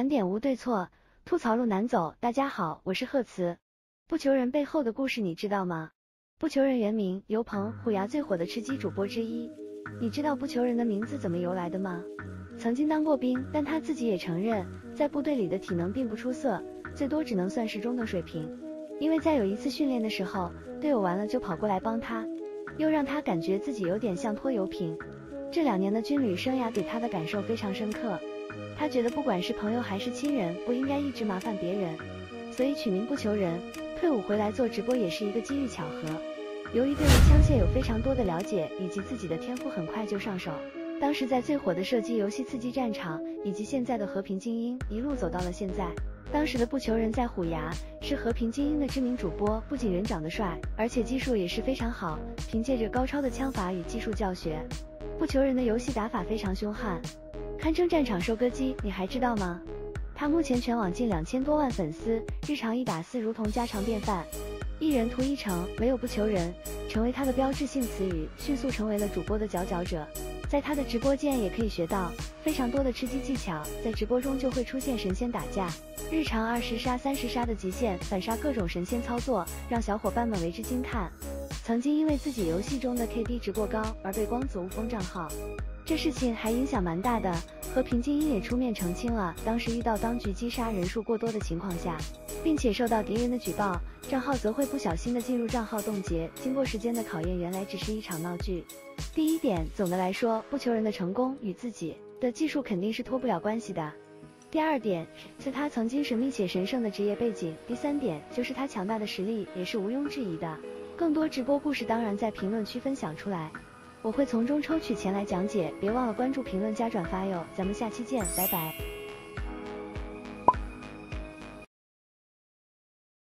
盘点无对错，吐槽路难走。大家好，我是贺慈。不求人背后的故事你知道吗？不求人原名刘鹏，虎牙最火的吃鸡主播之一。你知道不求人的名字怎么由来的吗？曾经当过兵，但他自己也承认，在部队里的体能并不出色，最多只能算是中等水平。因为在有一次训练的时候，队友完了就跑过来帮他，又让他感觉自己有点像拖油瓶。这两年的军旅生涯给他的感受非常深刻。他觉得不管是朋友还是亲人，不应该一直麻烦别人，所以取名不求人。退伍回来做直播也是一个机遇巧合。由于对于枪械有非常多的了解，以及自己的天赋，很快就上手。当时在最火的射击游戏《刺激战场》，以及现在的《和平精英》，一路走到了现在。当时的不求人在虎牙是《和平精英》的知名主播，不仅人长得帅，而且技术也是非常好。凭借着高超的枪法与技术教学，不求人的游戏打法非常凶悍。堪称战场收割机，你还知道吗？他目前全网近两千多万粉丝，日常一打四如同家常便饭，一人屠一城，没有不求人，成为他的标志性词语，迅速成为了主播的佼佼者。在他的直播间也可以学到非常多的吃鸡技巧，在直播中就会出现神仙打架，日常二十杀、三十杀的极限反杀，各种神仙操作，让小伙伴们为之惊叹。曾经因为自己游戏中的 KD 值过高而被光族封账号。这事情还影响蛮大的，和平精英也出面澄清了，当时遇到当局击杀人数过多的情况下，并且受到敌人的举报，账号则会不小心的进入账号冻结。经过时间的考验，原来只是一场闹剧。第一点，总的来说，不求人的成功与自己的技术肯定是脱不了关系的。第二点是他曾经神秘且神圣的职业背景。第三点就是他强大的实力也是毋庸置疑的。更多直播故事当然在评论区分享出来。我会从中抽取前来讲解，别忘了关注、评论、加转发哟！咱们下期见，拜拜。